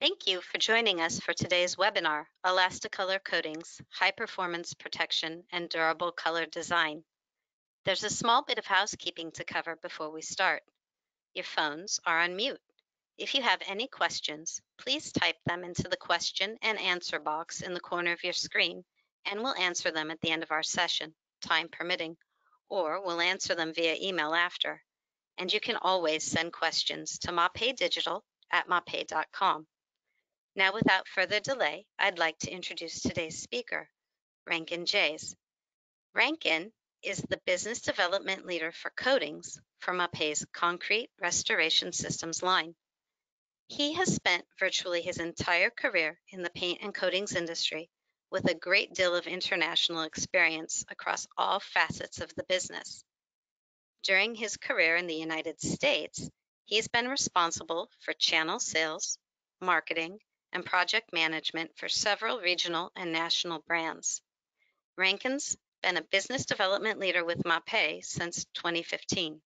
Thank you for joining us for today's webinar, Elastocolor Coatings, High Performance Protection and Durable Color Design. There's a small bit of housekeeping to cover before we start. Your phones are on mute. If you have any questions, please type them into the question and answer box in the corner of your screen, and we'll answer them at the end of our session, time permitting, or we'll answer them via email after. And you can always send questions to mapeidigital at mapei.com. Now, without further delay, I'd like to introduce today's speaker, Rankin Jays. Rankin is the business development leader for coatings for Mapei's Concrete Restoration Systems line. He has spent virtually his entire career in the paint and coatings industry with a great deal of international experience across all facets of the business. During his career in the United States, he's been responsible for channel sales, marketing, and project management for several regional and national brands. Rankin's been a business development leader with Mapei since 2015.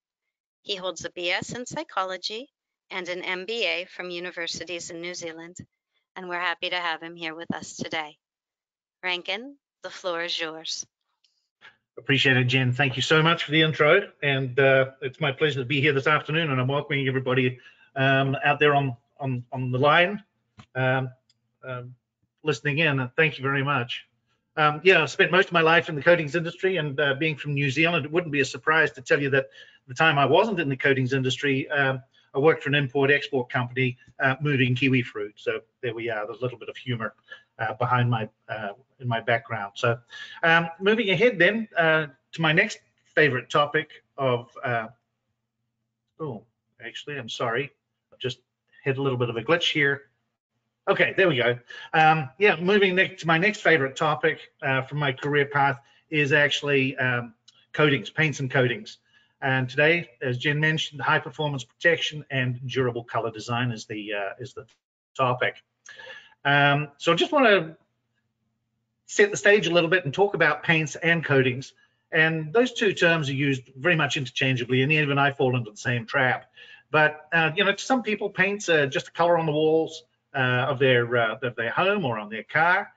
He holds a BS in psychology and an MBA from universities in New Zealand, and we're happy to have him here with us today. Rankin, the floor is yours. Appreciate it, Jen. Thank you so much for the intro, and uh, it's my pleasure to be here this afternoon, and I'm welcoming everybody um, out there on, on, on the line um, um, listening in. Thank you very much. Um, yeah, I spent most of my life in the coatings industry, and uh, being from New Zealand, it wouldn't be a surprise to tell you that the time I wasn't in the coatings industry, um, I worked for an import-export company uh, moving kiwi fruit. So there we are. There's a little bit of humor uh, behind my uh, in my background. So um, moving ahead then uh, to my next favorite topic of uh, oh, actually, I'm sorry, I've just had a little bit of a glitch here. Okay, there we go. Um, yeah, moving next to my next favorite topic uh, from my career path is actually um, coatings, paints and coatings. And today, as Jen mentioned, high performance protection and durable color design is the uh, is the topic. Um, so I just want to set the stage a little bit and talk about paints and coatings. And those two terms are used very much interchangeably, and even I fall into the same trap. But uh, you know, to some people, paints are just a color on the walls uh, of their uh, of their home or on their car.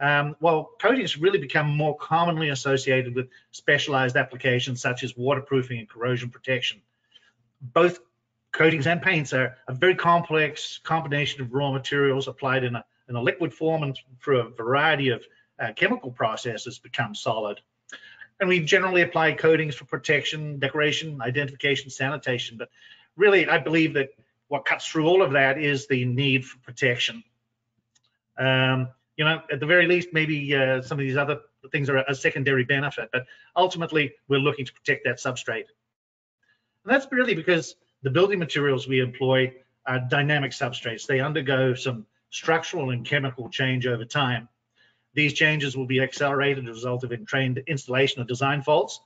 Um, well, coatings really become more commonly associated with specialized applications such as waterproofing and corrosion protection. Both coatings and paints are a very complex combination of raw materials applied in a, in a liquid form and through a variety of uh, chemical processes become solid. And we generally apply coatings for protection, decoration, identification, sanitation. But really, I believe that what cuts through all of that is the need for protection. Um, you know, at the very least, maybe uh, some of these other things are a secondary benefit, but ultimately we're looking to protect that substrate. And that's really because the building materials we employ are dynamic substrates. They undergo some structural and chemical change over time. These changes will be accelerated as a result of entrained installation of design faults,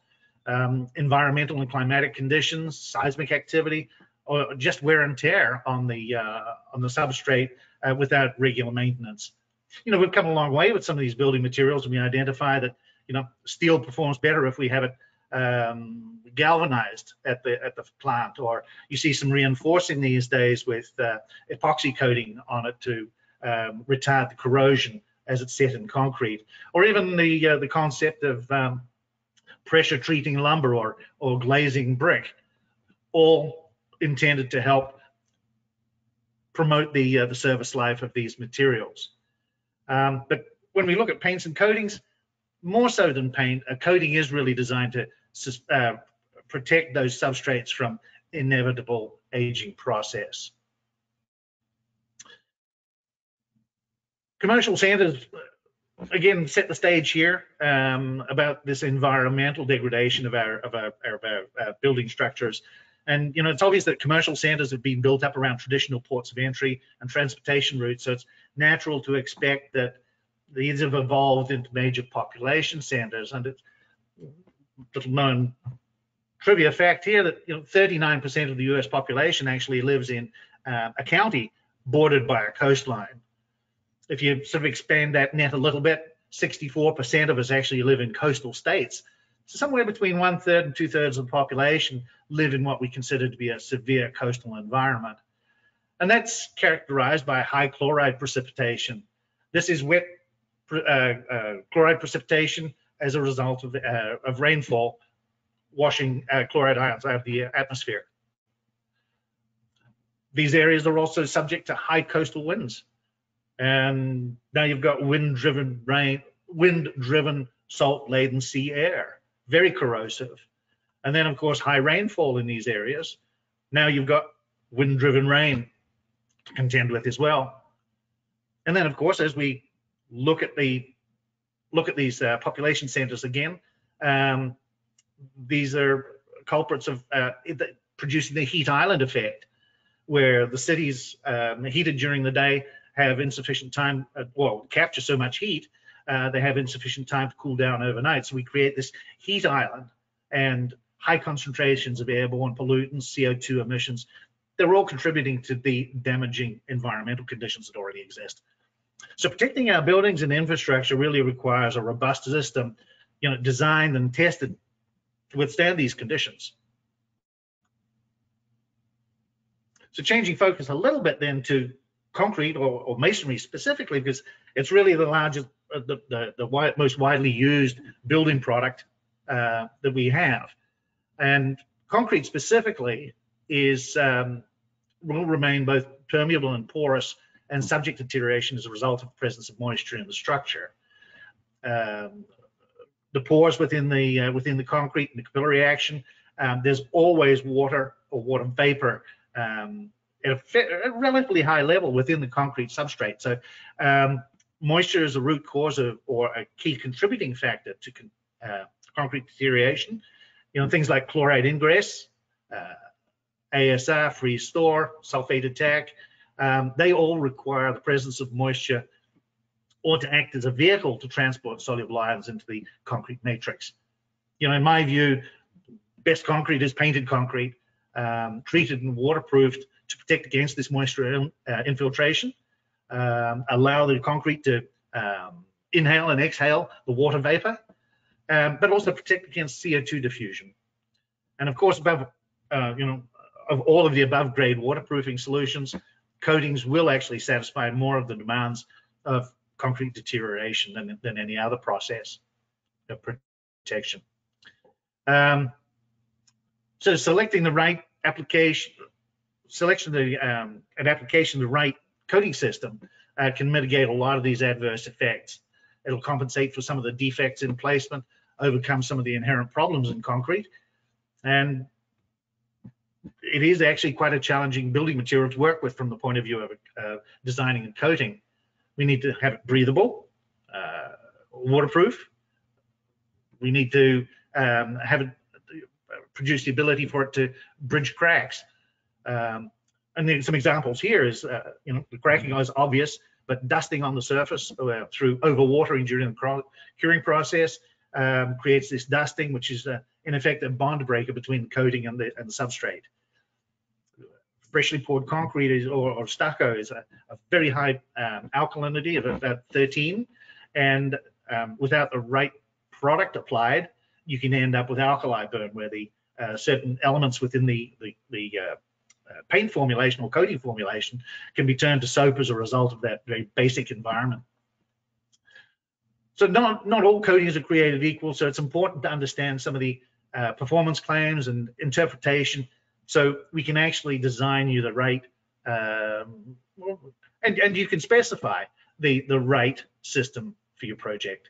um, environmental and climatic conditions, seismic activity, or just wear and tear on the uh, on the substrate uh, without regular maintenance. You know, we've come a long way with some of these building materials, and we identify that you know steel performs better if we have it um, galvanized at the at the plant, or you see some reinforcing these days with uh, epoxy coating on it to um, retard the corrosion as it's set in concrete, or even the uh, the concept of um, pressure treating lumber or or glazing brick, all intended to help promote the uh, the service life of these materials. Um, but when we look at paints and coatings, more so than paint, a coating is really designed to uh, protect those substrates from inevitable aging process. Commercial sanders, again, set the stage here um, about this environmental degradation of our of our, of our uh, building structures and you know, it's obvious that commercial centers have been built up around traditional ports of entry and transportation routes. So it's natural to expect that these have evolved into major population centers. And it's little known trivia fact here that you know 39% of the U.S. population actually lives in uh, a county bordered by a coastline. If you sort of expand that net a little bit, 64% of us actually live in coastal states. So somewhere between one third and two thirds of the population live in what we consider to be a severe coastal environment. and that's characterized by high chloride precipitation. This is wet uh, uh, chloride precipitation as a result of, uh, of rainfall washing uh, chloride ions out of the atmosphere. These areas are also subject to high coastal winds. And now you've got wind-driven rain, wind-driven salt-laden sea air, very corrosive. And then, of course, high rainfall in these areas. Now you've got wind-driven rain to contend with as well. And then, of course, as we look at the look at these uh, population centers again, um, these are culprits of uh, producing the heat island effect, where the cities um, heated during the day have insufficient time, uh, well, capture so much heat, uh, they have insufficient time to cool down overnight. So we create this heat island and high concentrations of airborne pollutants, CO2 emissions. They're all contributing to the damaging environmental conditions that already exist. So protecting our buildings and infrastructure really requires a robust system, you know, designed and tested to withstand these conditions. So changing focus a little bit then to concrete or, or masonry specifically, because it's really the largest, the, the, the most widely used building product uh, that we have. And concrete specifically is um, will remain both permeable and porous and subject to deterioration as a result of the presence of moisture in the structure. Um, the pores within the uh, within the concrete and the capillary action, um, there's always water or water vapor um, at a, a, relatively high level within the concrete substrate. So um, moisture is a root cause of, or a key contributing factor to con, uh, concrete deterioration. You know, things like chloride ingress, uh, ASR, freeze thaw, sulfate attack, um, they all require the presence of moisture or to act as a vehicle to transport soluble ions into the concrete matrix. You know, in my view, best concrete is painted concrete, um, treated and waterproofed to protect against this moisture uh, infiltration, um, allow the concrete to um, inhale and exhale the water vapor, um, but also protect against CO2 diffusion. And of course, above, uh, you know, of all of the above grade waterproofing solutions, coatings will actually satisfy more of the demands of concrete deterioration than, than any other process of protection. Um, so selecting the right application, selection of the, um, an application the right coating system uh, can mitigate a lot of these adverse effects. It'll compensate for some of the defects in placement, overcome some of the inherent problems in concrete, and it is actually quite a challenging building material to work with from the point of view of uh, designing and coating. We need to have it breathable, uh, waterproof. We need to um, have it produce the ability for it to bridge cracks. Um, and some examples here is, uh, you know, the cracking is obvious, but dusting on the surface uh, through overwatering during the curing process um, creates this dusting, which is uh, in effect a bond breaker between the coating and the, and the substrate freshly poured concrete is, or, or stucco is a, a very high um, alkalinity of about 13. And um, without the right product applied, you can end up with alkali burn where the uh, certain elements within the, the, the uh, paint formulation or coating formulation can be turned to soap as a result of that very basic environment. So not, not all coatings are created equal, so it's important to understand some of the uh, performance claims and interpretation so we can actually design you the right, um, and, and you can specify the, the right system for your project.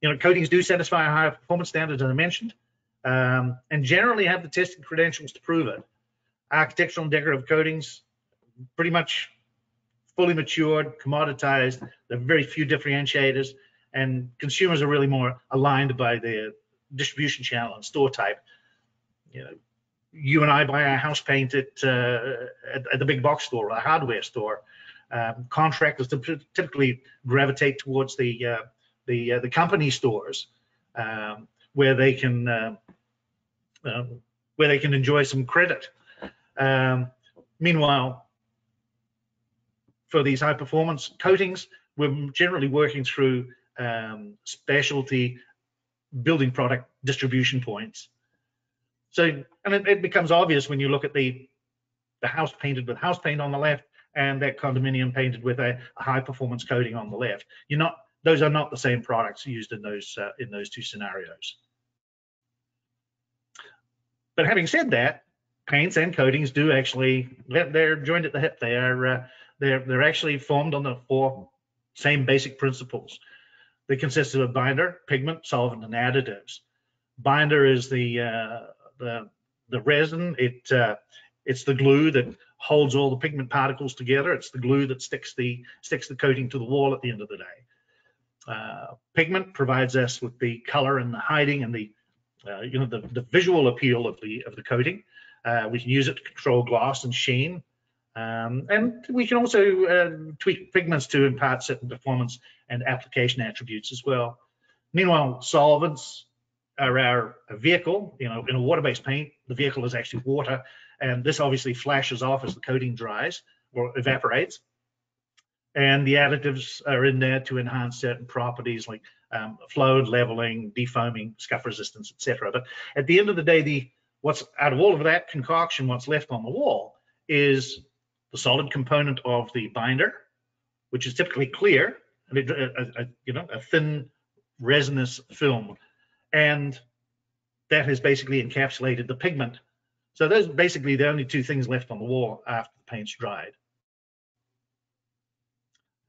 You know, coatings do satisfy higher performance standard, as I mentioned, um, and generally have the testing credentials to prove it. Architectural and decorative coatings, pretty much fully matured, commoditized. There are very few differentiators, and consumers are really more aligned by the distribution channel and store type you know, you and I buy our house paint at, uh, at, at, the big box store or the hardware store. Um, contractors typically gravitate towards the uh, the uh, the company stores um, where they can uh, where they can enjoy some credit. Um, meanwhile, for these high performance coatings, we're generally working through um, specialty building product distribution points. So, and it, it, becomes obvious when you look at the the house painted with house paint on the left and that condominium painted with a, a high performance coating on the left. You're not, those are not the same products used in those, uh, in those two scenarios. But having said that, paints and coatings do actually, they're, joined at the hip. They are, uh, they're, they're actually formed on the four same basic principles. They consist of a binder, pigment, solvent, and additives. Binder is the, uh, the, the resin. It, uh, it's the glue that holds all the pigment particles together. It's the glue that sticks the, sticks the coating to the wall at the end of the day. Uh, pigment provides us with the color and the hiding and the uh, you know the, the visual appeal of the of the coating. Uh, we can use it to control gloss and sheen, um, and we can also uh, tweak pigments to impart certain performance and application attributes as well. Meanwhile, solvents are our vehicle. You know, in a water-based paint, the vehicle is actually water, and this obviously flashes off as the coating dries or evaporates. And the additives are in there to enhance certain properties like um, flow leveling, defoaming, scuff resistance, etc. But at the end of the day, the what's out of all of that concoction, what's left on the wall is the solid component of the binder, which is typically clear, and it, a, a, you know, a thin resinous film, and that has basically encapsulated the pigment. So those are basically the only two things left on the wall after the paint's dried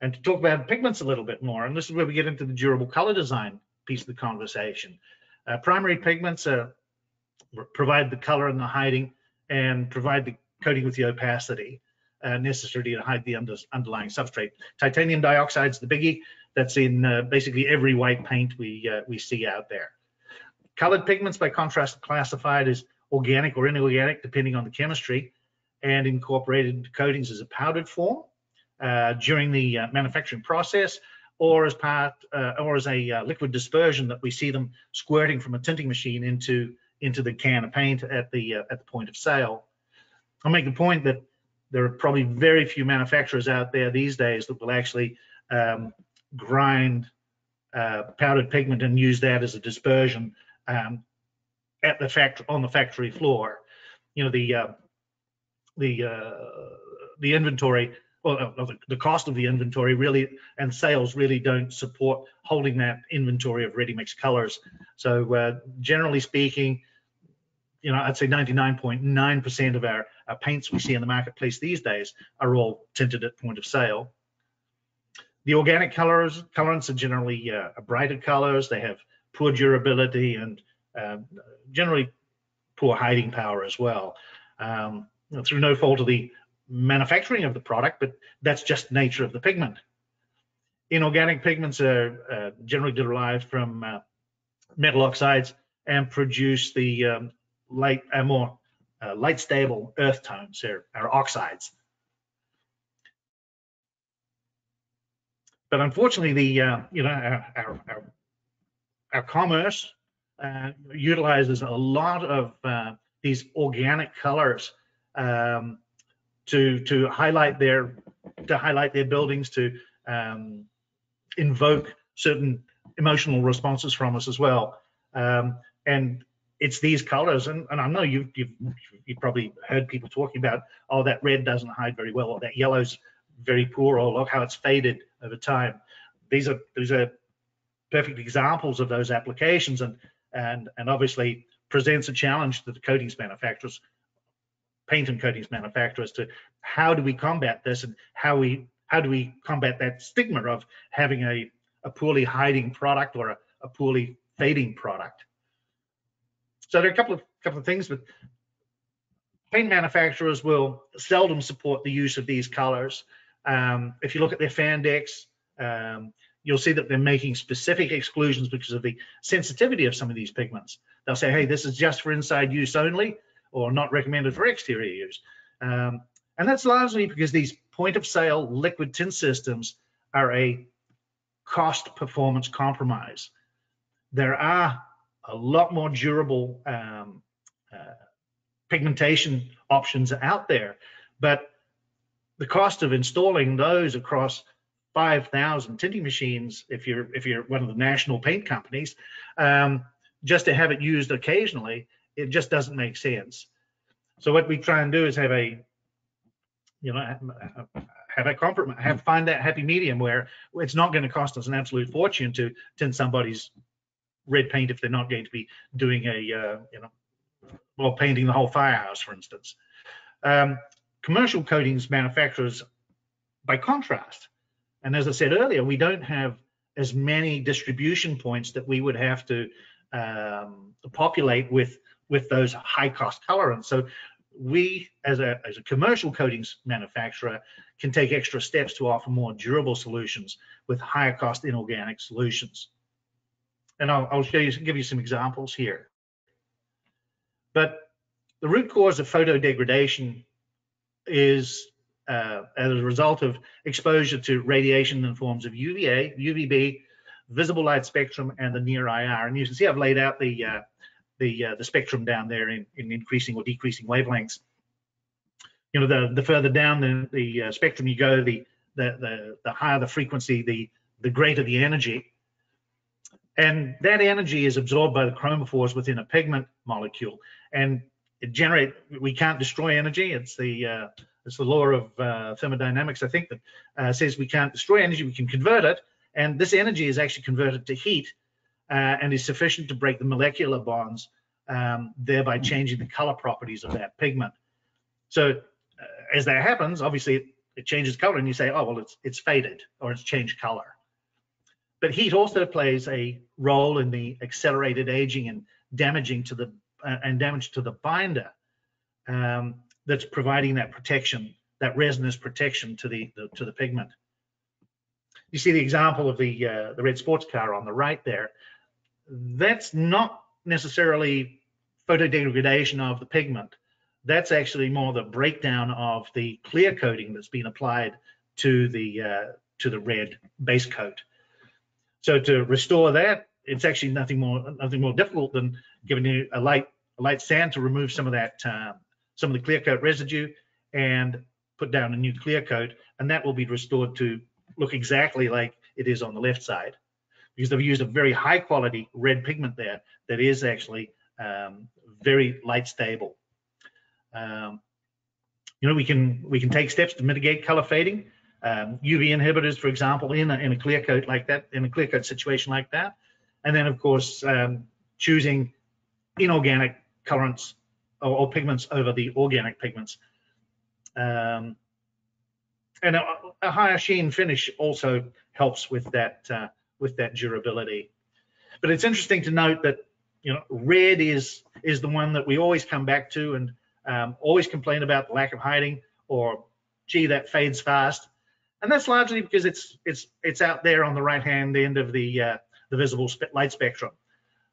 and to talk about pigments a little bit more. And this is where we get into the durable color design piece of the conversation. Uh, primary pigments uh, provide the color and the hiding and provide the coating with the opacity uh, necessary to hide the under, underlying substrate. Titanium dioxide is the biggie. That's in uh, basically every white paint we, uh, we see out there. Colored pigments, by contrast, are classified as organic or inorganic, depending on the chemistry, and incorporated into coatings as a powdered form uh, during the uh, manufacturing process or as part uh, or as a uh, liquid dispersion that we see them squirting from a tinting machine into into the can of paint at the uh, at the point of sale. I'll make the point that there are probably very few manufacturers out there these days that will actually um, grind uh, powdered pigment and use that as a dispersion um, at the factory on the factory floor. You know the the the inventory well, the, cost of the inventory really and sales really don't support holding that inventory of ready mix colors. So uh, generally speaking, you know, I'd say 99.9% of our, our paints we see in the marketplace these days are all tinted at point of sale. The organic colors, colorants are generally uh, brighter colors. They have poor durability and uh, generally poor hiding power as well. Um, through no fault of the manufacturing of the product, but that's just nature of the pigment. Inorganic pigments are uh, generally derived from uh, metal oxides and produce the um, light, uh, more uh, light stable earth tones, or, or oxides. But unfortunately, the uh, you know our, our, our, our commerce uh, utilizes a lot of these organic colors um, to to highlight their to highlight their buildings to um, invoke certain emotional responses from us as well. Um, and it's these colors, and, and I know you've, you've you've probably heard people talking about, oh, that red doesn't hide very well, or that yellow's very poor, or look how it's faded over time. These are these are perfect examples of those applications, and and and obviously presents a challenge to the coatings manufacturers paint and coatings manufacturers to how do we combat this and how we how do we combat that stigma of having a, a poorly hiding product or a, a poorly fading product. So there are a couple of couple of things, but paint manufacturers will seldom support the use of these colors. Um, if you look at their fan decks, um, you'll see that they're making specific exclusions because of the sensitivity of some of these pigments. They'll say, hey, this is just for inside use only or not recommended for exterior use. Um, and that's largely because these point of sale liquid tint systems are a cost performance compromise. There are a lot more durable um, uh, pigmentation options out there, but the cost of installing those across 5,000 tinting machines, if you're if you're one of the national paint companies, um, just to have it used occasionally, it just doesn't make sense. So what we try and do is have a you know, have a compromise, have find that happy medium where it's not going to cost us an absolute fortune to tint somebody's red paint if they're not going to be doing a, uh, you know, well, painting the whole firehouse, for instance. Um, commercial coatings manufacturers, by contrast, and as I said earlier, we don't have as many distribution points that we would have to um, populate with with those high cost colorants. So we, as a, as a commercial coatings manufacturer, can take extra steps to offer more durable solutions with higher cost inorganic solutions. And I'll, I'll show you, give you some examples here. But the root cause of photo degradation is uh, as a result of exposure to radiation in forms of UVA, UVB, visible light spectrum, and the near IR. And you can see I've laid out the uh, the uh, the spectrum down there in, in increasing or decreasing wavelengths. You know, the the further down the, the uh, spectrum you go, the, the the the higher the frequency, the the greater the energy. And that energy is absorbed by the chromophores within a pigment molecule, and it generate. We can't destroy energy. It's the uh, it's the law of uh, thermodynamics, I think, that uh, says we can't destroy energy. We can convert it, and this energy is actually converted to heat uh, and is sufficient to break the molecular bonds, um, thereby changing the color properties of that pigment. So uh, as that happens, obviously it, it changes color and you say, oh, well, it's, it's faded or it's changed color. But heat also plays a role in the accelerated aging and damaging to the uh, and damage to the binder um, that's providing that protection, that resinous protection to the, the, to the pigment. You see the example of the uh, the red sports car on the right there that's not necessarily photodegradation of the pigment. That's actually more the breakdown of the clear coating that's been applied to the uh, to the red base coat. So to restore that, it's actually nothing more nothing more difficult than giving you a light a light sand to remove some of that uh, some of the clear coat residue and put down a new clear coat, and that will be restored to look exactly like it is on the left side because they've used a very high quality red pigment there that is actually um, very light stable. Um, you know, we can we can take steps to mitigate color fading. Um, UV inhibitors, for example, in a, in a clear coat like that, in a clear coat situation like that. And then, of course, um, choosing inorganic colorants or, or, pigments over the organic pigments. Um, and a, a, higher sheen finish also helps with that uh, with that durability. But it's interesting to note that you know red is is the one that we always come back to and um, always complain about the lack of hiding or gee that fades fast, and that's largely because it's it's it's out there on the right hand end of the uh, the visible light spectrum.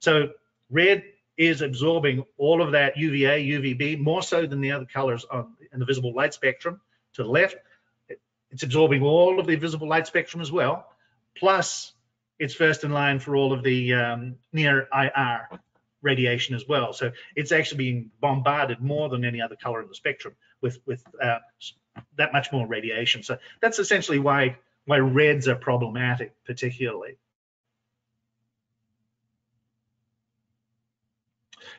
So red is absorbing all of that UVA, UVB more so than the other colors on in the visible light spectrum. To the left, it's absorbing all of the visible light spectrum as well, plus it's first in line for all of the um, near IR radiation as well. So it's actually being bombarded more than any other color in the spectrum with with uh, that much more radiation. So that's essentially why why reds are problematic, particularly.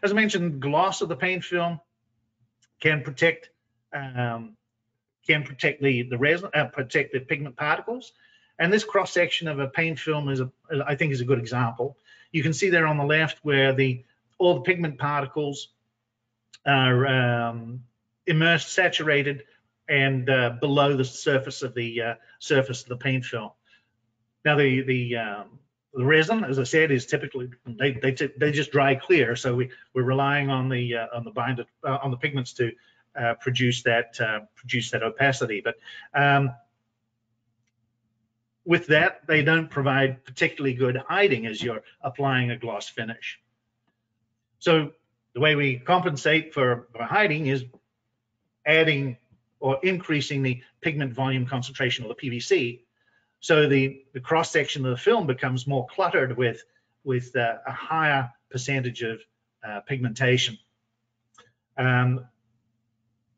As I mentioned, gloss of the paint film can protect um, can protect the the resin, uh, protect the pigment particles. And this cross section of a paint film is, a, I think, is a good example. You can see there on the left where the all the pigment particles are um, immersed, saturated, and uh, below the surface of the uh, surface of the paint film. Now the the um, the resin, as I said, is typically they they, they just dry clear, so we we're relying on the uh, on the binder uh, on the pigments to uh, produce that uh, produce that opacity. But um, with that, they don't provide particularly good hiding as you're applying a gloss finish. So the way we compensate for, for hiding is adding or increasing the pigment volume concentration of the PVC. So the, the cross section of the film becomes more cluttered with, with uh, a higher percentage of uh, pigmentation. Um,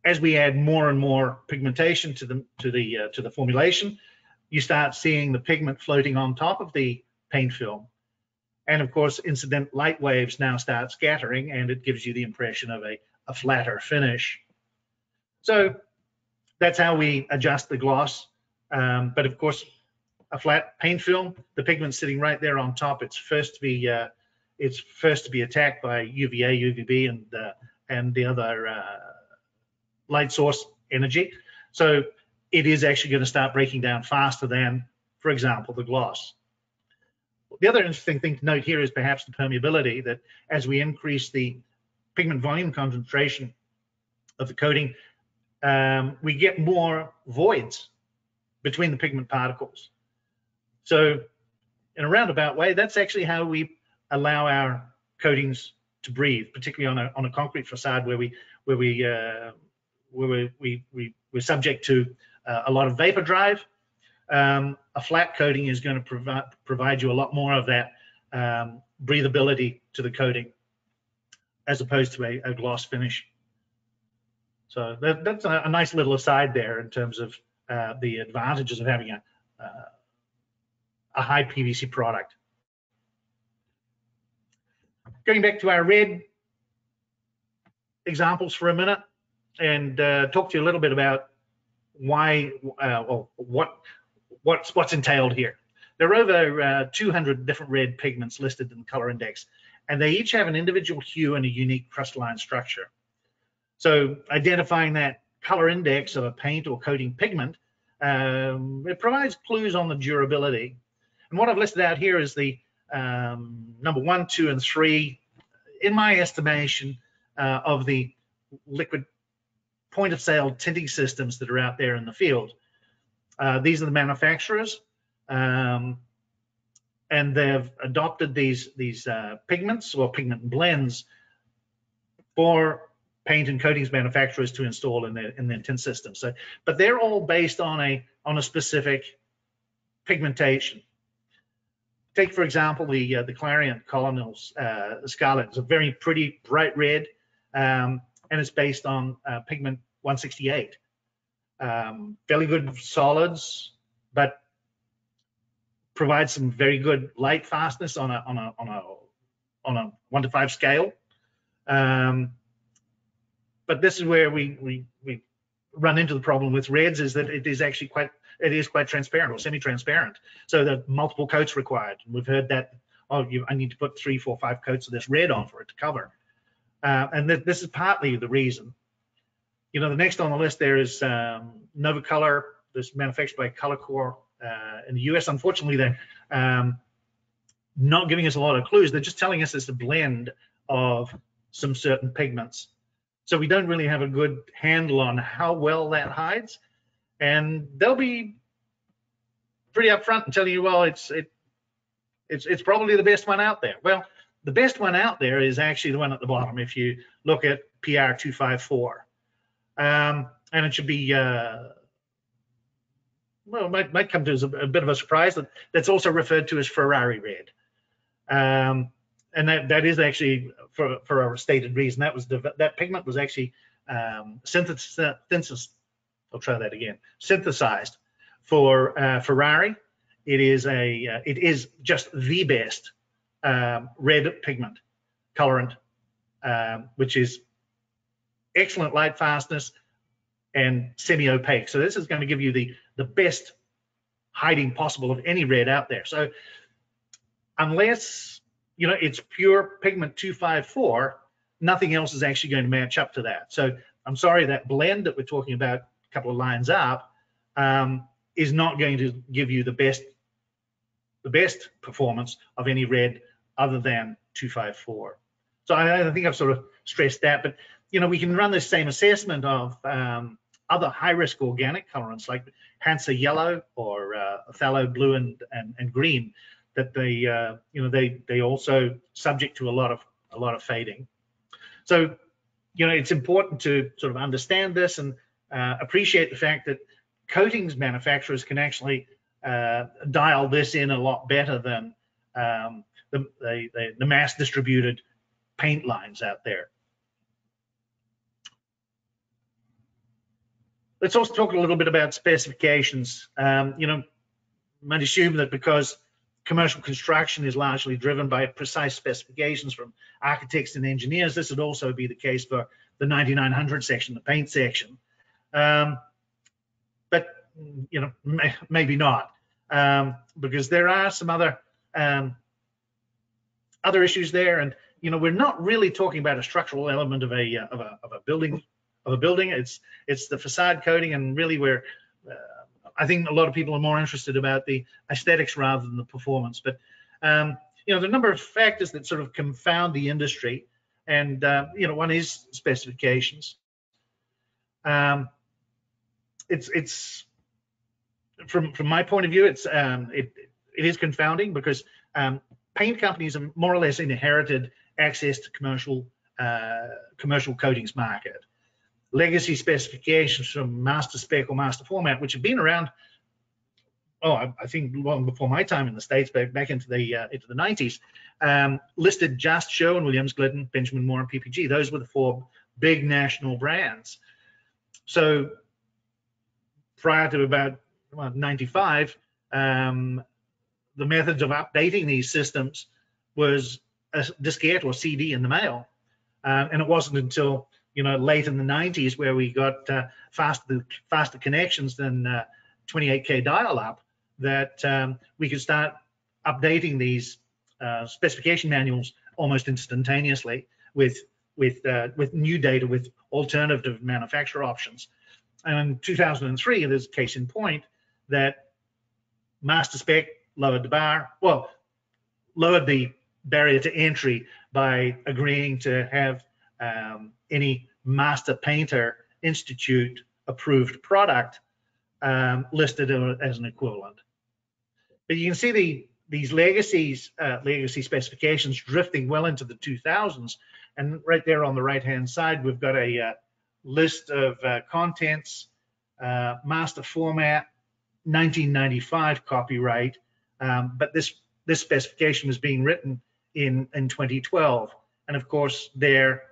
as we add more and more pigmentation to the to the uh, to the formulation, you start seeing the pigment floating on top of the paint film. And of course, incident light waves now start scattering and it gives you the impression of a, a flatter finish. So that's how we adjust the gloss. Um, but of course, a flat paint film, the pigment's sitting right there on top. It's first to be uh, it's first to be attacked by UVA, UVB, and uh, and the other uh, light source energy. So it is actually going to start breaking down faster than, for example, the gloss. The other interesting thing to note here is perhaps the permeability that as we increase the pigment volume concentration of the coating, um, we get more voids between the pigment particles. So in a roundabout way, that's actually how we allow our coatings to breathe, particularly on a, on a concrete facade where we where we uh, where we, we, we we're subject to uh, a lot of vapor drive. Um, a flat coating is going to provide provide you a lot more of that um, breathability to the coating as opposed to a, a gloss finish. So that, that's a, a, nice little aside there in terms of uh, the advantages of having a, uh, a high PVC product. Going back to our red examples for a minute and uh, talk to you a little bit about why, uh, or what, what's, what's entailed here. There are over uh, 200 different red pigments listed in the color index, and they each have an individual hue and a unique crystalline structure. So identifying that color index of a paint or coating pigment, um, it provides clues on the durability. And what I've listed out here is the um, number one, two, and three, in my estimation, uh, of the liquid point of sale tinting systems that are out there in the field. Uh, these are the manufacturers, um, and they've adopted these these uh, pigments or pigment blends for paint and coatings manufacturers to install in their in their tint system. So, but they're all based on a on a specific pigmentation. Take for example the uh, the Clariant Colonials uh, Scarlet. It's a very pretty bright red, um, and it's based on uh, pigment 168. Um, fairly good solids, but provides some very good light fastness on a on a on a on a one to five scale. Um, but this is where we we we run into the problem with reds is that it is actually quite it is quite transparent or semi-transparent. So the multiple coats required. And we've heard that oh you, I need to put three, four, five coats of this red on for it to cover. Uh, and th this is partly the reason you know, the next on the list there is um, Nova Color. This manufactured by ColorCore uh, in the US. Unfortunately, they're um, not giving us a lot of clues. They're just telling us it's a blend of some certain pigments. So we don't really have a good handle on how well that hides. And they'll be pretty upfront and tell you, well, it's it, it's it's probably the best one out there. Well, the best one out there is actually the one at the bottom. If you look at PR 254, um, and it should be, uh, well, it might, might come to as a, a, bit of a surprise that that's also referred to as Ferrari red. Um, and that, that is actually for, for a stated reason. That was that pigment was actually um, synthesized. I'll try that again. Synthesized for uh, Ferrari. It is a uh, it is just the best um, red pigment colorant, um, which is excellent light fastness, and semi-opaque. So this is going to give you the, the best hiding possible of any red out there. So unless, you know, it's pure pigment 254, nothing else is actually going to match up to that. So I'm sorry, that blend that we're talking about a couple of lines up um, is not going to give you the best the best performance of any red other than 254. So I, I think I've sort of stressed that, but you know, we can run this same assessment of um, other high-risk organic colorants like Hansa yellow or uh, phthalo blue and, and, and green that they, uh, you know, they, they also subject to a lot of, a lot of fading. So, you know, it's important to sort of understand this and uh, appreciate the fact that coatings manufacturers can actually uh, dial this in a lot better than um, the, the, the mass distributed paint lines out there. let's also talk a little bit about specifications. Um, you know, might assume that because commercial construction is largely driven by precise specifications from architects and engineers, this would also be the case for the 9900 section, the paint section. Um, but you know, may, maybe not, um, because there are some other um, other issues there, and you know, we're not really talking about a structural element of a uh, of a of a building of a building. It's it's the facade coating, and really where uh, I think a lot of people are more interested about the aesthetics rather than the performance. But um, you know, the number of factors that sort of confound the industry, and uh, you know, one is specifications. Um, it's it's from from my point of view, it's um, it it is confounding because um, paint companies have more or less inherited access to commercial uh, commercial coatings market. Legacy specifications from master spec or master format, which have been around, oh, I, I think long before my time in the states, back back into the uh, into the 90s, um, listed just Sherwin Williams, Glidden, Benjamin Moore, and PPG. Those were the four big national brands. So prior to about well, 95, um, the methods of updating these systems was a diskette or CD in the mail. Uh, and it wasn't until you know late in the 90s where we got uh, faster faster connections than uh, 28k dial-up that um, we could start updating these uh, specification manuals almost instantaneously with with uh, with new data with alternative manufacturer options. And in 2003, there's a case in point that master spec lowered the bar, well, lowered the barrier to entry by agreeing to have um, any master painter institute approved product um, listed as an equivalent. But you can see the these legacies, uh, legacy specifications drifting well into the 2000s. And right there on the right hand side, we've got a uh, list of uh, contents, uh, master format, 1995 copyright, um, but this this specification was being written in in 2012, and of course their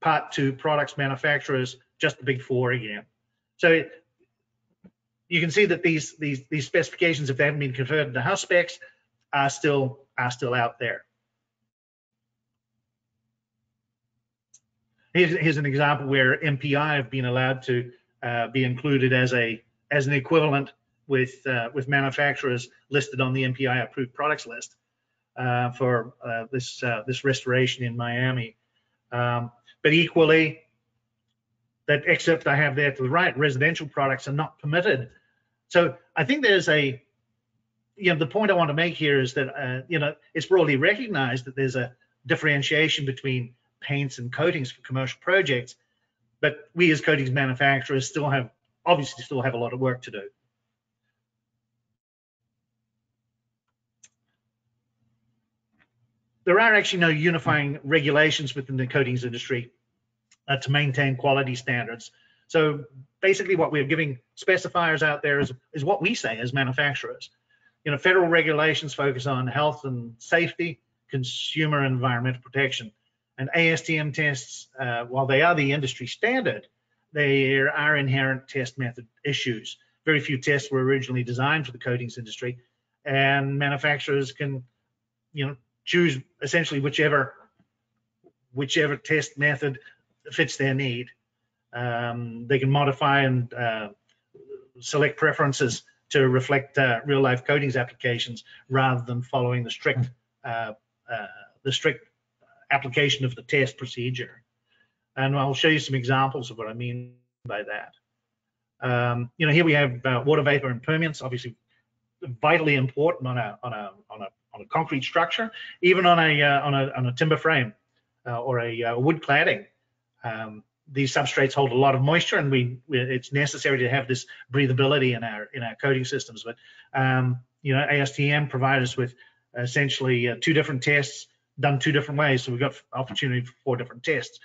part two products manufacturers just the big four again. So you can see that these these these specifications, if they haven't been converted to house specs, are still are still out there. Here's, here's an example where MPI have been allowed to uh, be included as a as an equivalent with uh, with manufacturers listed on the MPI approved products list uh, for uh, this uh, this restoration in Miami. Um, but equally, that excerpt I have there to the right, residential products are not permitted. So I think there's a you know the point I want to make here is that uh, you know it's broadly recognized that there's a differentiation between paints and coatings for commercial projects but we as coatings manufacturers still have obviously still have a lot of work to do. There are actually no unifying regulations within the coatings industry uh, to maintain quality standards. So basically what we're giving specifiers out there is, is what we say as manufacturers. You know, federal regulations focus on health and safety, consumer environmental protection. And ASTM tests, uh, while they are the industry standard, there are inherent test method issues. Very few tests were originally designed for the coatings industry, and manufacturers can, you know, choose essentially whichever whichever test method fits their need. Um, they can modify and uh, select preferences to reflect uh, real life coatings applications rather than following the strict uh, uh the strict application of the test procedure. And I'll show you some examples of what I mean by that. Um, you know, here we have uh, water vapor impermeance, obviously vitally important on a on a on a on a concrete structure, even on a uh, on a on a timber frame uh, or a uh, wood cladding. Um, these substrates hold a lot of moisture, and we, we, it's necessary to have this breathability in our in our coating systems. But um, you know, ASTM provides us with essentially uh, two different tests done two different ways. So we've got opportunity for four different tests.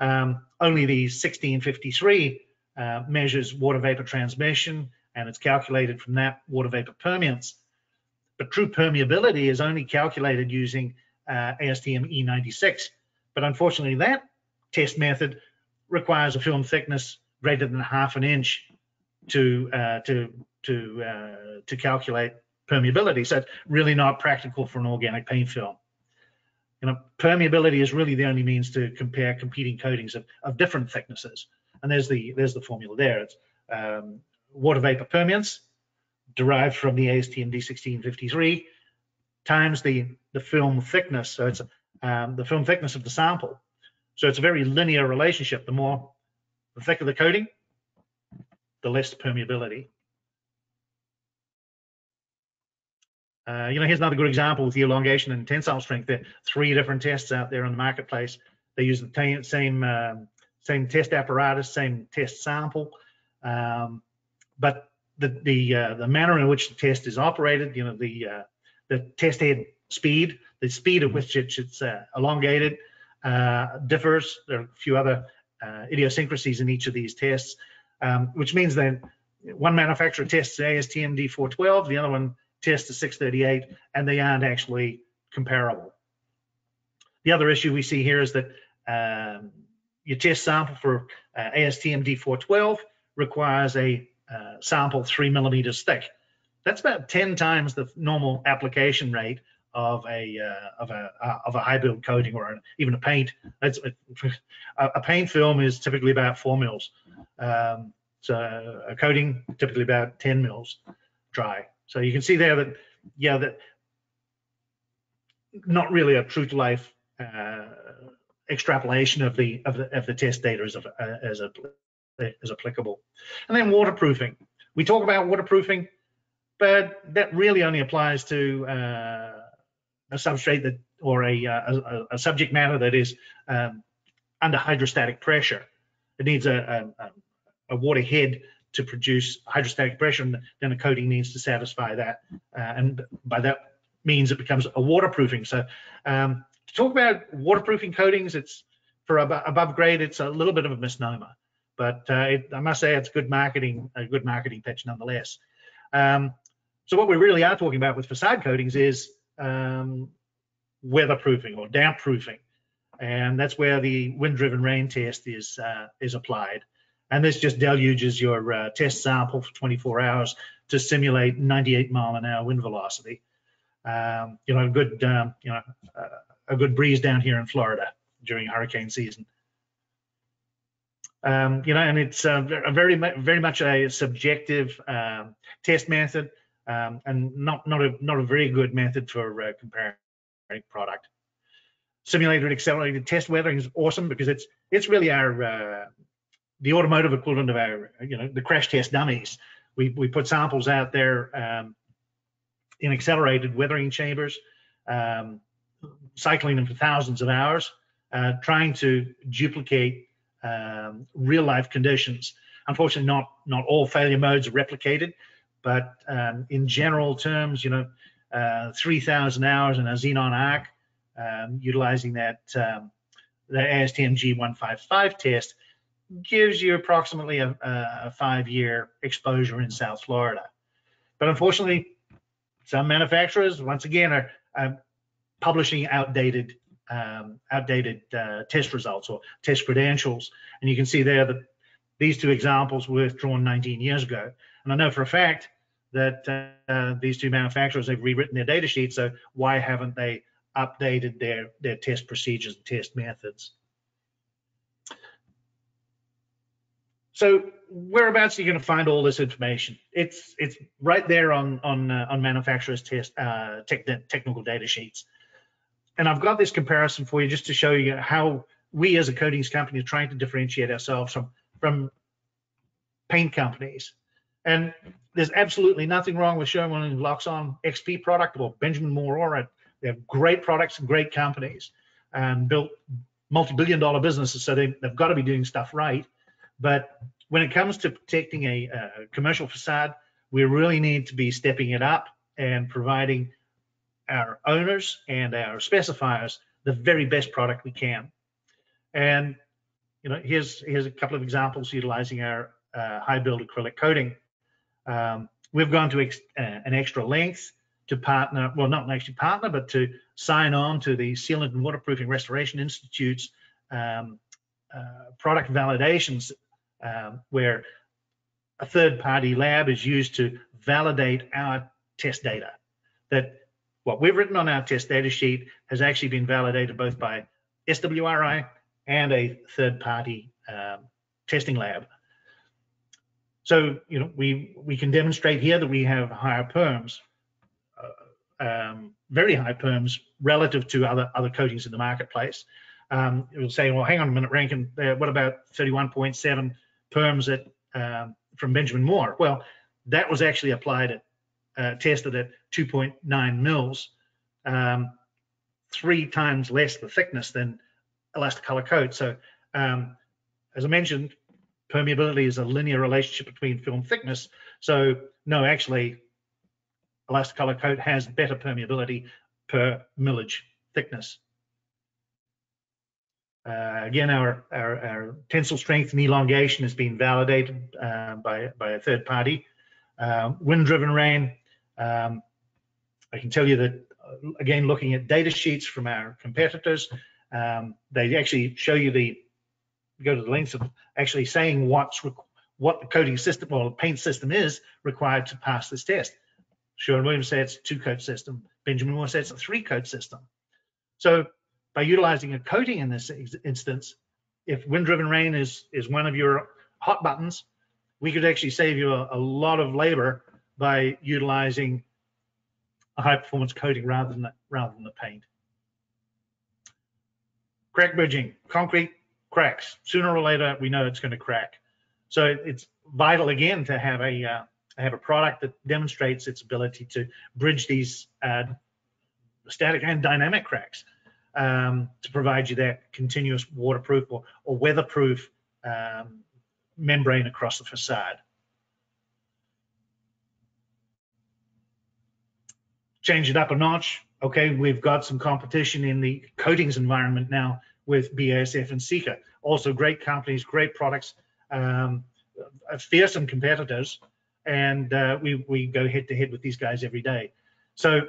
Um, only the 1653 uh, measures water vapor transmission and it's calculated from that water vapor permeance. But true permeability is only calculated using uh, ASTM E96. But unfortunately, that test method requires a film thickness greater than half an inch to uh, to to uh, to calculate permeability. So it's really not practical for an organic paint film you know, permeability is really the only means to compare competing coatings of, of different thicknesses. and there's the there's the formula there. It's um, water vapor permeance derived from the ASTM D1653 times the the film thickness. So it's um, the film thickness of the sample. So it's a very linear relationship. The more the thicker the coating, the less permeability. Uh, you know, here's another good example with the elongation and tensile strength. There are three different tests out there in the marketplace. They use the same um, same test apparatus, same test sample, um, but the the uh, the manner in which the test is operated, you know, the uh, the test head speed, the speed at which it, it's uh, elongated, uh, differs. There are a few other idiosyncrasies in each of these tests, um, which means that one manufacturer tests ASTM D412, the other one tests the 638, and they aren't actually comparable. The other issue we see here is that um, your test sample for uh, ASTM D412 requires a uh, sample three millimeters thick. That's about 10 times the normal application rate of a uh, of a uh, of a high build coating or even a paint. It's, a, a, paint film is typically about four mils. Um, so a coating typically about 10 mils dry. So you can see there that yeah that not really a true to life uh, extrapolation of the of the of the test data as as as applicable. And then waterproofing. We talk about waterproofing, but that really only applies to uh, a substrate that or a, uh, a, a subject matter that is um, under hydrostatic pressure. It needs a, a, a, water head to produce hydrostatic pressure, and then a coating needs to satisfy that. Uh, and by that means it becomes a waterproofing. So um, to talk about waterproofing coatings, it's for above grade, it's a little bit of a misnomer, but uh, it, I must say it's good marketing, a good marketing pitch nonetheless. Um, so what we really are talking about with facade coatings is um, weatherproofing or damp proofing, and that's where the wind-driven rain test is uh, is applied. And this just deluges your uh, test sample for 24 hours to simulate 98 mile an hour wind velocity. Um, you know, a good um, you know uh, a good breeze down here in Florida during hurricane season. Um, you know, and it's uh, a very very much a subjective um, test method um, and not not a not a very good method for uh, comparing product. Simulated accelerated test weathering is awesome because it's it's really our uh, the automotive equivalent of our you know the crash test dummies. We we put samples out there um, in accelerated weathering chambers, um, cycling them for thousands of hours, uh, trying to duplicate um, real life conditions. Unfortunately, not not all failure modes are replicated. But um, in general terms, you know, uh, 3,000 hours in a xenon arc, um, utilizing that um, the ASTM G155 test gives you approximately a, a five-year exposure in South Florida. But unfortunately, some manufacturers, once again, are, are publishing outdated um, outdated uh, test results or test credentials. And you can see there that these two examples were drawn 19 years ago. And I know for a fact that uh, these two manufacturers have rewritten their data sheet. So why haven't they updated their their test procedures and test methods? So whereabouts are you going to find all this information? It's it's right there on on uh, on manufacturers' test uh, tech, technical data sheets. And I've got this comparison for you just to show you how we as a coatings company are trying to differentiate ourselves from from paint companies. And there's absolutely nothing wrong with Sherwin and Loxon XP product or Benjamin Moore Aura. They have great products and great companies and built multi-billion dollar businesses. So they, they, have got to be doing stuff right. But when it comes to protecting a, a commercial facade, we really need to be stepping it up and providing our owners and our specifiers the very best product we can. And you know, here's here's a couple of examples utilizing our uh, high build acrylic coating. Um, we've gone to ex uh, an extra length to partner, well, not actually partner, but to sign on to the Sealant and Waterproofing Restoration Institute's um, uh, product validations, um, where a third party lab is used to validate our test data. That what we've written on our test data sheet has actually been validated both by SWRI and a third party um, testing lab. So, you know, we, we can demonstrate here that we have higher perms, uh, um, very high perms relative to other, other coatings in the marketplace. Um, it will say, well, hang on a minute, Rankin, uh, what about 31.7 perms at, um, from Benjamin Moore? Well, that was actually applied at, uh, tested at 2.9 mils, um, three times less the thickness than Elastocolor coat. So, um, as I mentioned, permeability is a linear relationship between film thickness. So no, actually, Elastocolor coat has better permeability per millage thickness. Uh, again, our, our, our, tensile strength and elongation has been validated uh, by, by a third party. Uh, wind-driven rain, um, I can tell you that, uh, again, looking at data sheets from our competitors, um, they actually show you the go to the lengths of actually saying what's what the coating system or paint system is required to pass this test. Sherwin Williams said it's a two coat system. Benjamin Moore said it's a three coat system. So by utilizing a coating in this instance, if wind driven rain is, is one of your hot buttons, we could actually save you a, a lot of labor by utilizing a high performance coating rather than the, rather than the paint. Crack bridging, concrete cracks. Sooner or later, we know it's going to crack. So it's vital again to have a uh, have a product that demonstrates its ability to bridge these uh, static and dynamic cracks um, to provide you that continuous waterproof or, or weatherproof um, membrane across the facade. Change it up a notch. Okay, we've got some competition in the coatings environment now with BASF and Sika. Also great companies, great products, um, fearsome competitors, and uh, we, we go head to head with these guys every day. So,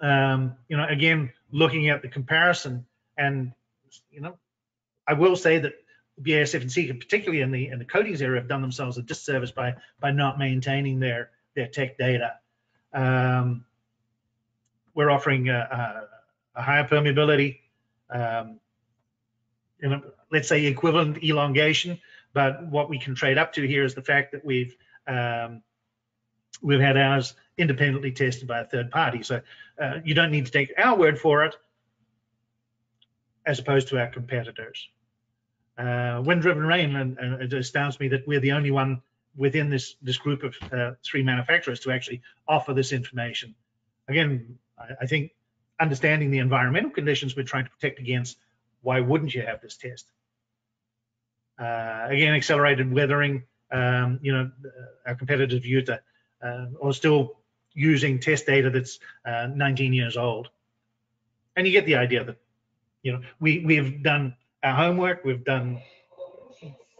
um, you know, again, looking at the comparison and, you know, I will say that BASF and Sika, particularly in the in the coatings area, have done themselves a disservice by by not maintaining their their tech data. Um, we're offering a, a, a higher permeability, um, you know, let's say equivalent elongation. But what we can trade up to here is the fact that we've um, we've had ours independently tested by a third party. So uh, you don't need to take our word for it, as opposed to our competitors. Uh, wind-driven rain, and, and, it astounds me that we're the only one within this this group of uh, three manufacturers to actually offer this information. Again, I, I think understanding the environmental conditions we're trying to protect against, why wouldn't you have this test? Uh, again, accelerated weathering, um, you know, our competitors that, uh, or still using test data that's uh, 19 years old. And you get the idea that, you know, we, we've done our homework, we've done,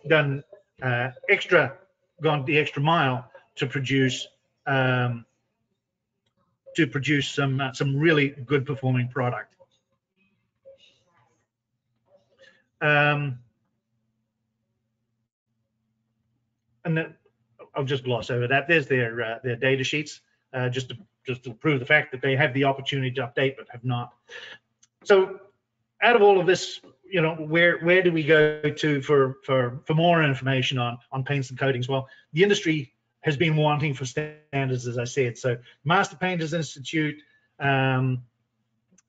done uh, extra, gone the extra mile to produce um, to produce some uh, some really good performing product. Um, and then I'll just gloss over that. There's their uh, their data sheets, uh, just to just to prove the fact that they have the opportunity to update but have not. So, out of all of this, you know, where where do we go to for for for more information on on paints and coatings? Well, the industry has been wanting for standards, as I said. So Master Painters Institute, um,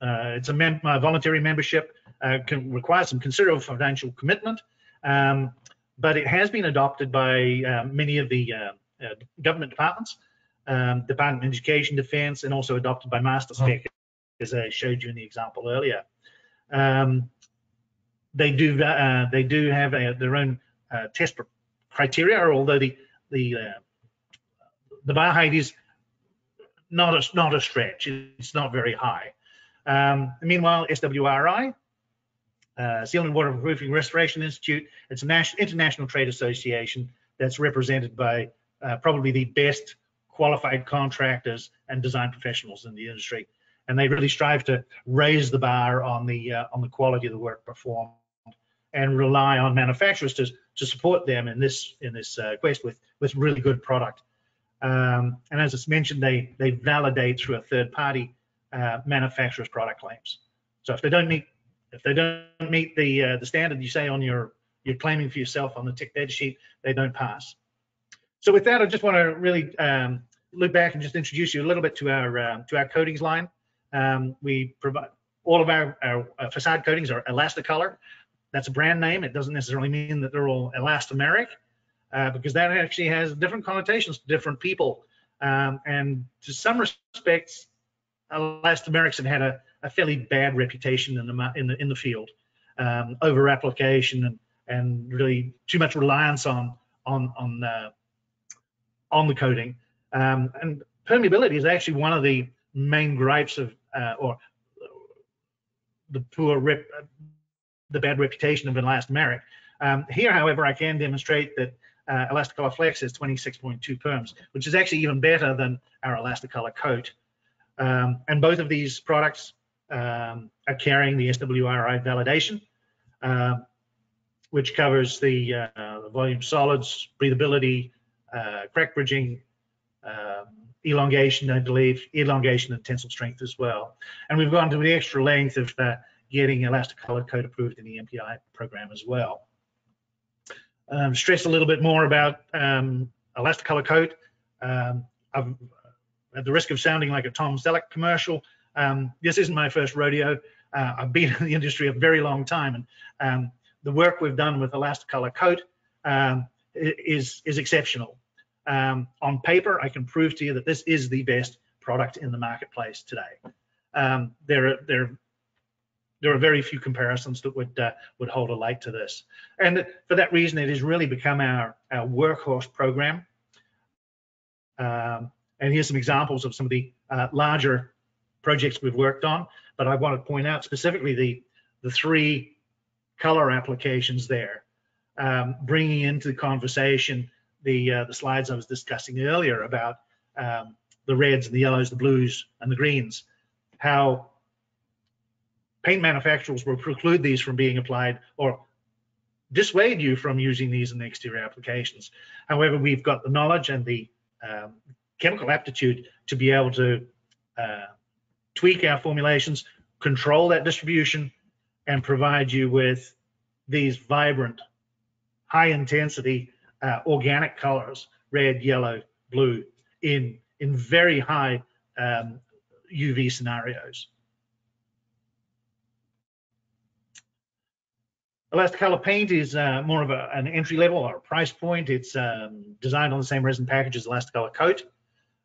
uh, it's a, mem voluntary membership, uh, can require some considerable financial commitment, um, but it has been adopted by uh, many of the uh, uh, government departments, um, Department of Education, Defense, and also adopted by Master Spec, oh. as I showed you in the example earlier. Um, they do uh, they do have a, their own test criteria, although the the the bar height is not a, not a stretch. It's not very high. Um, meanwhile, SWRI, uh, Seal and Waterproofing Restoration Institute, it's an international trade association that's represented by uh, probably the best qualified contractors and design professionals in the industry. And they really strive to raise the bar on the uh, on the quality of the work performed and rely on manufacturers to, to support them in this in this uh, quest with with really good product. Um, and as it's mentioned, they they validate through a third party uh, manufacturer's product claims. So if they don't meet if they don't meet the uh, the standard you say on your you're claiming for yourself on the tech data sheet, they don't pass. So with that, I just want to really um, look back and just introduce you a little bit to our uh, to our coatings line. Um, we provide all of our, our, uh, facade coatings are Elastocolor. That's a brand name. It doesn't necessarily mean that they're all elastomeric, uh, because that actually has different connotations to different people. Um, and to some respects, elastomerics have had a, a fairly bad reputation in the in the in the field, um, over application and and really too much reliance on on on uh, on the coating. Um, and permeability is actually one of the main gripes of uh, or the poor rep, the bad reputation of elastomeric. Um, here, however, I can demonstrate that uh, Elastocolor Flex is 26.2 perms, which is actually even better than our Elastocolor coat. Um, and both of these products um, are carrying the SWRI validation, uh, which covers the, uh, volume solids, breathability, crack bridging, um, elongation, I believe, elongation and tensile strength as well. And we've gone to the extra length of uh, getting Elastocolor coat approved in the MPI program as well. Um, stress a little bit more about um, Elastocolor coat. Um, I've, at the risk of sounding like a Tom Selleck commercial, um, this isn't my first rodeo. Uh, I've been in the industry a very long time, and um, the work we've done with Elastocolor coat um, is is exceptional. Um, on paper, I can prove to you that this is the best product in the marketplace today. Um, there, are, there, there are very few comparisons that would uh, would hold a light to this, and for that reason, it has really become our our workhorse program. Um, and here's some examples of some of the uh, larger projects we've worked on. But I want to point out specifically the the three color applications there, um, bringing into the conversation the uh, the slides I was discussing earlier about um, the reds and the yellows, the blues and the greens, how paint manufacturers will preclude these from being applied or dissuade you from using these in exterior applications. However, we've got the knowledge and the um, chemical aptitude to be able to uh, tweak our formulations, control that distribution, and provide you with these vibrant, high intensity uh, organic colors, red, yellow, blue, in, in very high um, UV scenarios. Elastocolor paint is uh, more of a, an entry level or a price point. It's um, designed on the same resin package as Elastocolor coat.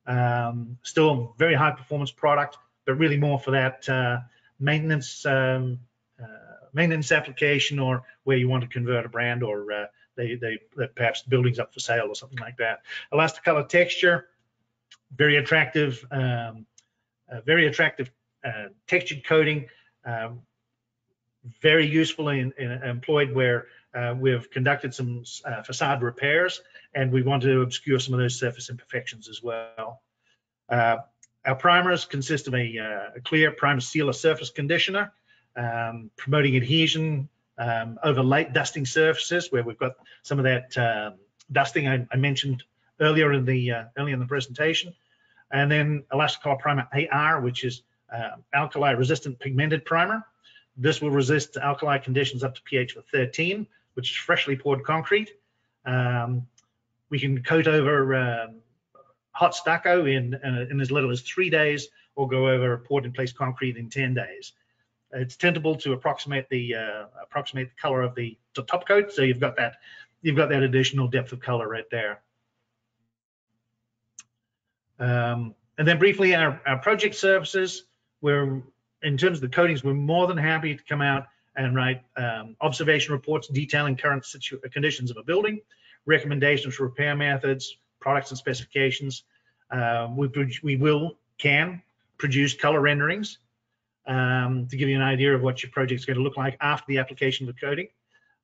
Um, still very high performance product, but really more for that uh, maintenance um, uh, maintenance application or where you want to convert a brand or they, they, perhaps the building's up for sale or something like that. Elastocolor texture, very attractive, um, uh, very attractive uh, textured coating, um, very useful in, in employed where uh, we've conducted some uh, facade repairs and we want to obscure some of those surface imperfections as well. Uh, our primers consist of a, uh, a clear primer sealer surface conditioner, um, promoting adhesion, um, over late dusting surfaces where we've got some of that uh, dusting I, I, mentioned earlier in the uh, earlier in the presentation. And then Elastocolor Primer AR, which is uh, alkali resistant pigmented primer. This will resist alkali conditions up to pH of 13, which is freshly poured concrete. Um, we can coat over um, hot stucco in, uh, in as little as three days or go over poured in place concrete in 10 days. It's tintable to approximate the uh, approximate the color of the, top coat. So you've got that you've got that additional depth of color right there. Um, and then briefly, our, our project services, we're in terms of the coatings, we're more than happy to come out and write um, observation reports detailing current conditions of a building, recommendations for repair methods, products and specifications. Um, we, we will, can produce color renderings um, to give you an idea of what your project is going to look like after the application of the coating.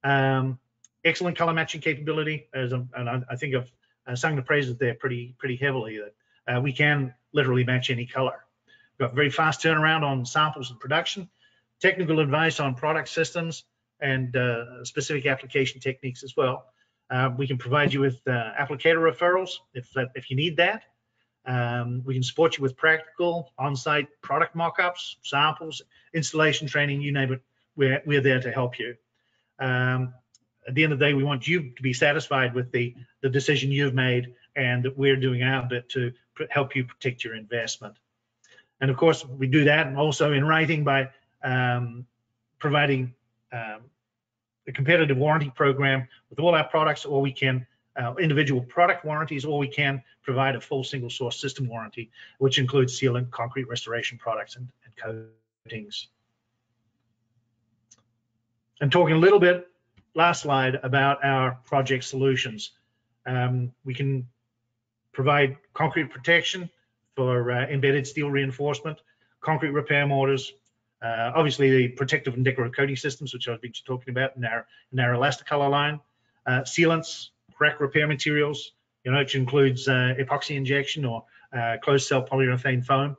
Um, excellent color matching capability, as a, and I, I, think I've uh, sung the praises there pretty pretty heavily that uh, we can literally match any color. We've got very fast turnaround on samples and production, technical advice on product systems and uh, specific application techniques as well. Uh, we can provide you with uh, applicator referrals if if you need that. Um, we can support you with practical on-site product mock-ups, samples, installation training, you name it. We're, we're there to help you. Um, at the end of the day, we want you to be satisfied with the, the decision you've made and that we're doing our bit to help you protect your investment. And of course, we do that and also in writing by um, providing um, a competitive warranty program with all our products, or we can uh, individual product warranties, or we can provide a full single source system warranty, which includes sealant, concrete restoration products, and, and coatings. And talking a little bit, last slide, about our project solutions. Um, we can provide concrete protection for uh, embedded steel reinforcement, concrete repair mortars, uh, obviously the protective and decorative coating systems, which I've been talking about in our, in our Elastocolor line, uh, sealants, crack repair materials, you know, which includes uh, epoxy injection or uh, closed cell polyurethane foam,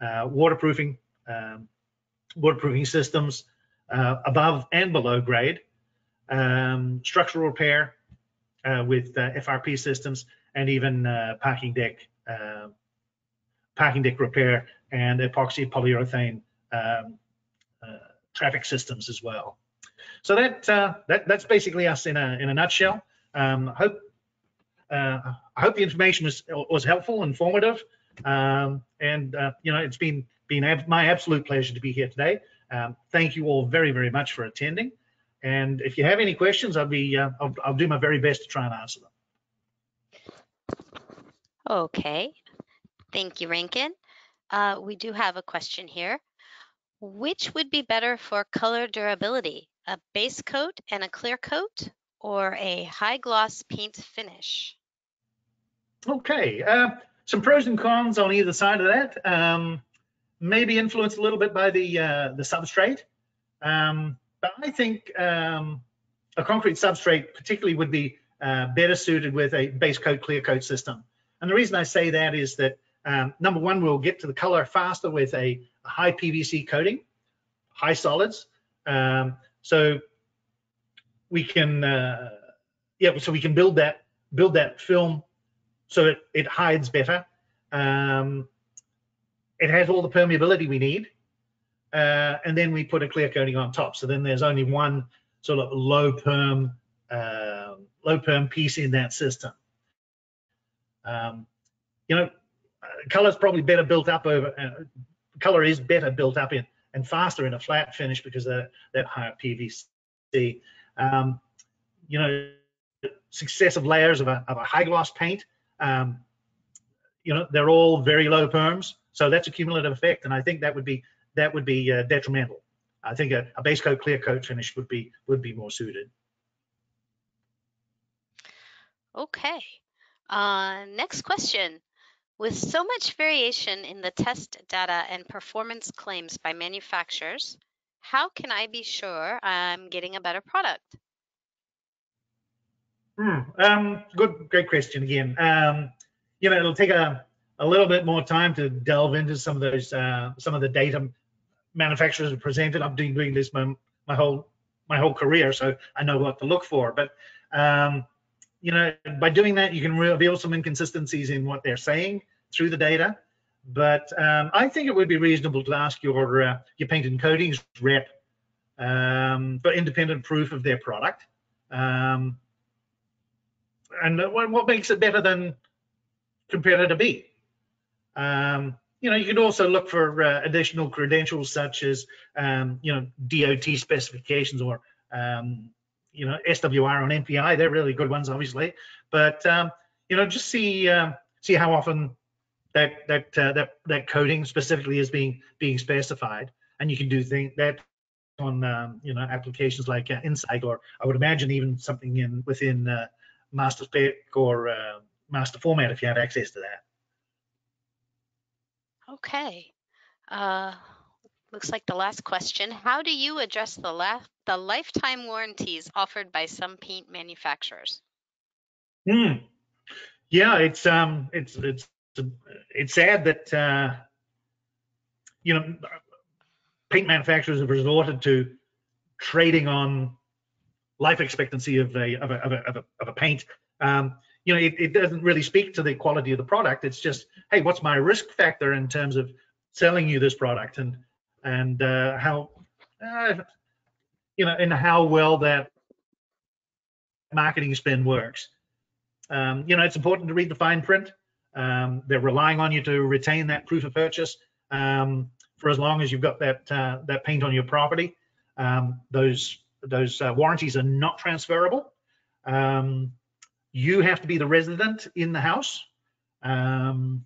uh, waterproofing, um, waterproofing systems uh, above and below grade, um, structural repair with FRP systems, and even parking deck parking deck repair and epoxy polyurethane um, uh, traffic systems as well. So that, uh, that that's basically us in a in a nutshell. Um, I hope uh, I hope the information was was helpful, informative, um, and uh, you know it's been been ab my absolute pleasure to be here today. Um, thank you all very very much for attending. And if you have any questions, I'll be uh, I'll, I'll do my very best to try and answer them. Okay, thank you, Rankin. Uh, we do have a question here. Which would be better for color durability, a base coat and a clear coat, or a high gloss paint finish? Okay, uh, some pros and cons on either side of that. Um, maybe influenced a little bit by the uh, the substrate, um, but I think um, a concrete substrate particularly would be uh, better suited with a base coat clear coat system. And the reason I say that is that um, number one, we'll get to the color faster with a, high PVC coating, high solids. Um, so we can, uh, yeah, so we can build that build that film so it, it hides better. Um, it has all the permeability we need. Uh, and then we put a clear coating on top. So then there's only one sort of low perm, uh, low perm piece in that system. Um, you know, color is probably better built up over, uh, color is better built up in and faster in a flat finish because of that higher PVC. Um, you know, successive layers of a, of a high gloss paint, um, you know, they're all very low perms. So that's a cumulative effect. And I think that would be, that would be uh, detrimental. I think a, a base coat clear coat finish would be, would be more suited. Okay. Uh, next question. With so much variation in the test data and performance claims by manufacturers, how can I be sure I'm getting a better product? Hmm, um, good, great question again. Um, you know, it'll take a, a little bit more time to delve into some of those, uh, some of the data manufacturers have presented. I've been doing this my, my whole my whole career, so I know what to look for. But um, you know, by doing that, you can reveal some inconsistencies in what they're saying through the data. But um, I think it would be reasonable to ask your uh, your paint and coatings rep um, for independent proof of their product. Um, and what, what, makes it better than competitor B? Um, you know, you can also look for uh, additional credentials such as, um, you know, DOT specifications or um, you know, SWR on MPI, they're really good ones, obviously. But um, you know, just see um, see how often that that uh, that that coding specifically is being being specified, and you can do things that on um, you know applications like uh, Insight, or I would imagine even something in within uh, Master Spec or uh, Master Format if you have access to that. Okay. Uh, looks like the last question. How do you address the last the lifetime warranties offered by some paint manufacturers? Hmm. Yeah, it's um, it's it's it's sad that uh, you know paint manufacturers have resorted to trading on life expectancy of a of a of a, of a, of a paint. Um, you know, it, it doesn't really speak to the quality of the product. It's just, hey, what's my risk factor in terms of selling you this product and and uh, how uh, you know, and how well that marketing spend works. Um, you know, it's important to read the fine print. Um, they're relying on you to retain that proof of purchase um, for as long as you've got that uh, that paint on your property. Um, those those uh, warranties are not transferable. Um, you have to be the resident in the house. Um,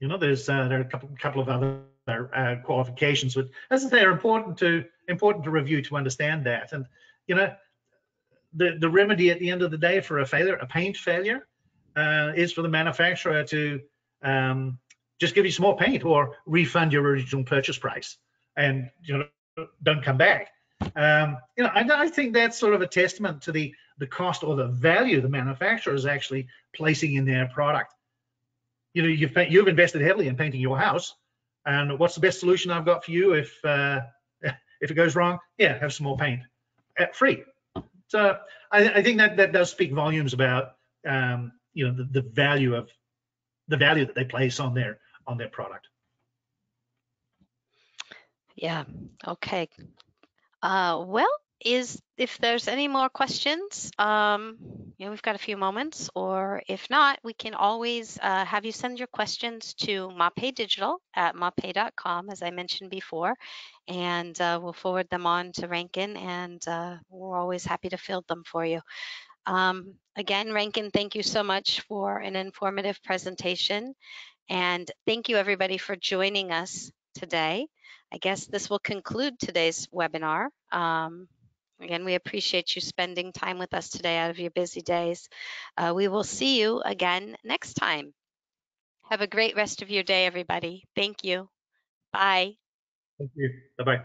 you know, there's uh, there are a couple couple of other uh, qualifications, but as I say, are important to important to review to understand that. And you know, the the remedy at the end of the day for a failure, a paint failure, uh, is for the manufacturer to um, just give you some more paint or refund your original purchase price, and you know, don't come back. Um, you know, I, I think that's sort of a testament to the the cost or the value the manufacturer is actually placing in their product. You know, you've you've invested heavily in painting your house, and what's the best solution I've got for you if uh, if it goes wrong? Yeah, have some more paint, at free. So I, I think that that does speak volumes about um, you know the, the value of the value that they place on their on their product. Yeah. Okay. Uh, well, is if there's any more questions, um, you know, we've got a few moments, or if not, we can always uh, have you send your questions to Mapei Digital at mapei.com, as I mentioned before, and uh, we'll forward them on to Rankin, and uh, we're always happy to field them for you. Um, again, Rankin, thank you so much for an informative presentation, and thank you everybody for joining us today. I guess this will conclude today's webinar. Um, again, we appreciate you spending time with us today out of your busy days. Uh, we will see you again next time. Have a great rest of your day, everybody. Thank you. Bye. Thank you. Bye-bye.